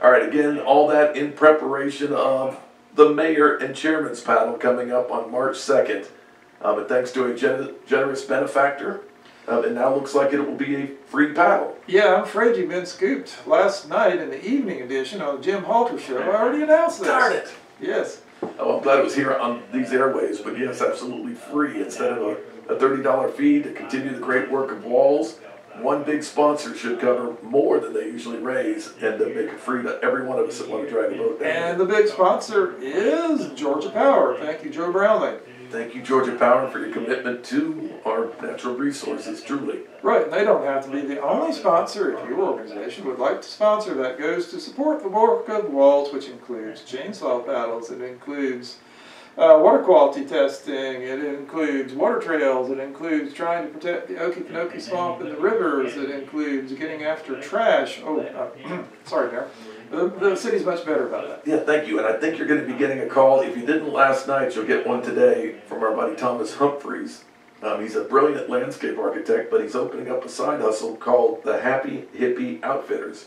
All right, again, all that in preparation of the mayor and chairman's paddle coming up on March second. Um, and thanks to a gen- generous benefactor, uh, it now looks like it will be a free paddle. Yeah, I'm afraid you've been scooped. Last night in the evening edition on the Jim Halter Show, I already announced this. Darn it! Yes. Oh, I'm glad it was here on these airways, but yes, absolutely free instead of a, a thirty dollar fee to continue the great work of WWALS. One big sponsor should cover more than they usually raise and to make it free to every one of us that want to drag a boat down. And the big sponsor is Georgia Power. Thank you, Joe Brownlee. Thank you, Georgia Power, for your commitment to our natural resources, truly. Right, and they don't have to be the only sponsor. If your organization would like to sponsor, that goes to support the work of WWALS, which includes chainsaw paddles, it includes uh, water quality testing, it includes water trails, it includes trying to protect the Okefenokee Swamp and the rivers, it includes getting after trash. Oh, uh, sorry, Mayor. The, the city's much better about that. Yeah, thank you, and I think you're gonna be getting a call, if you didn't last night, you'll get one today from our buddy Thomas Humphreys. Um, he's a brilliant landscape architect, but he's opening up a side hustle called the Happy Hippie Outfitters.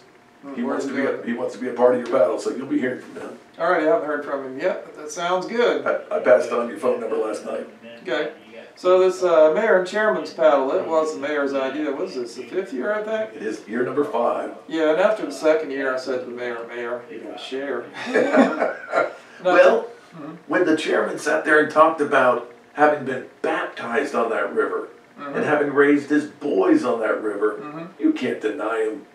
He wants to be, a, he wants to be a part of your paddle, so you'll be hearing from him. All right, I haven't heard from him yet, but that sounds good. I, I passed on your phone number last night. Okay. So this uh, mayor and chairman's paddle, it was the mayor's idea. Was this, the fifth year, I think? It is year number five. Yeah, and after the second year, I said to the mayor, Mayor, you gotta share. No, Well, Mhm. when the chairman sat there and talked about having been baptized on that river and having raised his boys on that river, Mhm. you can't deny him.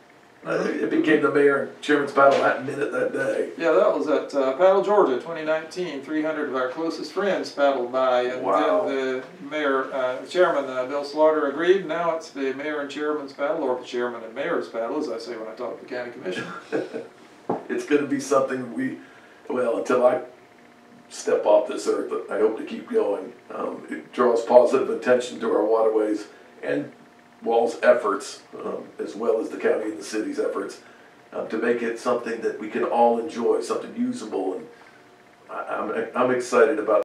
Uh, it became the mayor and chairman's paddle that minute that day. Yeah, that was at uh, Paddle, Georgia, 2019. 300 of our closest friends paddled by, and Wow. then the mayor, uh, chairman, uh, Bill Slaughter, agreed. Now it's the mayor and chairman's paddle, or the chairman and mayor's paddle, as I say when I talk to the county commission. It's going to be something we, well, until I step off this earth, I hope to keep going. Um, it draws positive attention to our waterways and WWALS' efforts, um, as well as the county and the city's efforts, um, to make it something that we can all enjoy, something usable. And I, I'm, I'm excited about